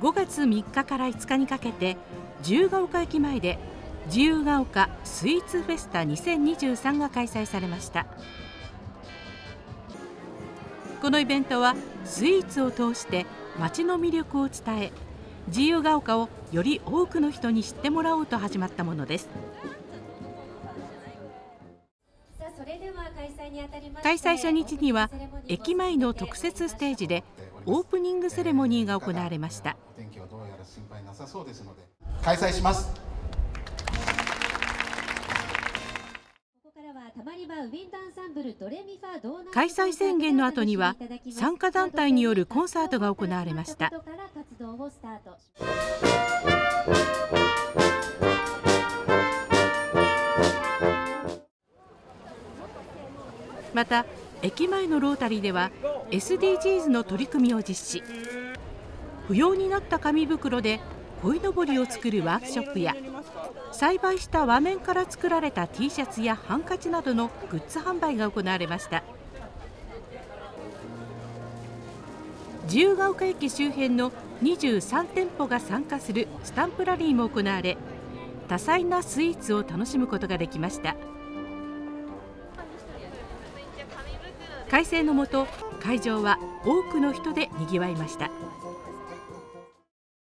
5月3日から5日にかけて自由が丘駅前で自由が丘スイーツフェスタ2023が開催されました。このイベントはスイーツを通して街の魅力を伝え自由が丘をより多くの人に知ってもらおうと始まったものです。開催初日には駅前の特設ステージでオープニングセレモニーが行われました。開催します。開催宣言の後には参加団体によるコンサートが行われましたまた駅前のロータリーでは SDGs の取り組みを実施。不要になった紙袋で鯉のぼりを作るワークショップや栽培した和面から作られた T シャツやハンカチなどのグッズ販売が行われました。自由が丘駅周辺の23店舗が参加するスタンプラリーも行われ多彩なスイーツを楽しむことができました。快晴のもと会場は多くの人でにぎわいました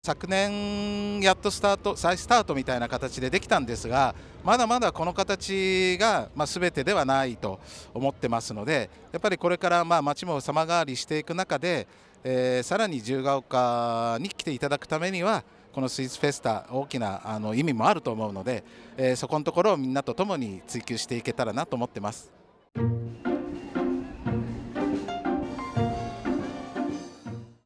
昨年やっとスタート再スタートみたいな形でできたんですがまだまだこの形が、まあ、全てではないと思ってますのでやっぱりこれからまあ街も様変わりしていく中で、えー、さらに自由が丘に来ていただくためにはこのスイーツフェスタ大きなあの意味もあると思うので、えー、そこのところをみんなと共に追求していけたらなと思ってます。